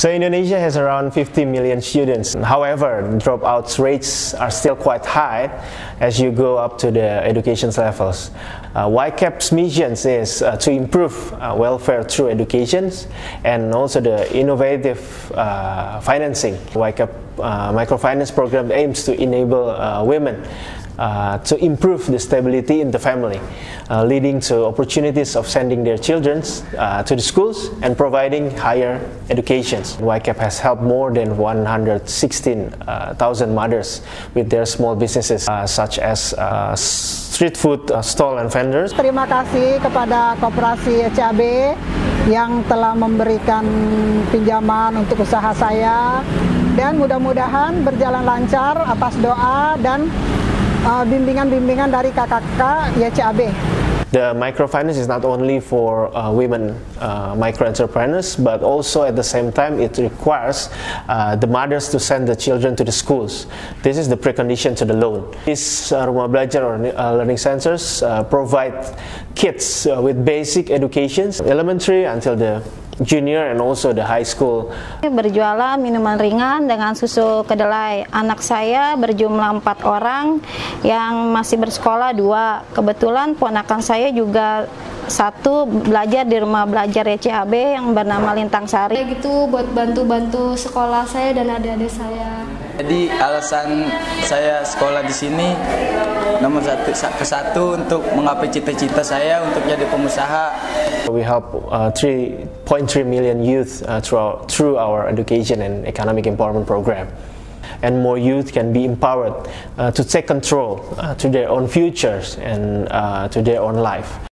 So Indonesia has around 50 million students. However, dropout rates are still quite high as you go up to the education levels. Uh, YCAP's mission is uh, to improve uh, welfare through education and also the innovative uh, financing. YCAP uh, microfinance program aims to enable uh, women uh, to improve the stability in the family, uh, leading to opportunities of sending their children uh, to the schools and providing higher educations. YCAP has helped more than 116,000 mothers with their small businesses, uh, such as uh, street food uh, stall and vendors. Terima kasih kepada Koperasi CAB yang telah memberikan pinjaman untuk usaha saya dan mudah-mudahan berjalan lancar atas doa dan uh, bimbingan-bimbingan dari kakak-kakak YCAB. The microfinance is not only for uh, women uh, micro entrepreneurs, but also at the same time it requires uh, the mothers to send the children to the schools. This is the precondition to the loan. These uh, Rumah Belajar or uh, learning centers uh, provide kids uh, with basic educations, elementary until the junior and also the high school. Berjualan minuman ringan dengan susu kedelai. Anak saya berjumlah empat orang yang masih bersekolah dua. Kebetulan ponakan saya juga satu belajar di rumah belajar YCAB yang bernama Lintang Sari. Kayak gitu buat bantu-bantu sekolah saya dan adik-adik saya. Jadi alasan saya sekolah di sini nomor satu ke satu untuk menggapai cita-cita saya untuk jadi pengusaha. We help uh, 3.3 million youth uh, through, our, through our education and economic empowerment program. And more youth can be empowered uh, to take control uh, to their own futures and uh, to their own life.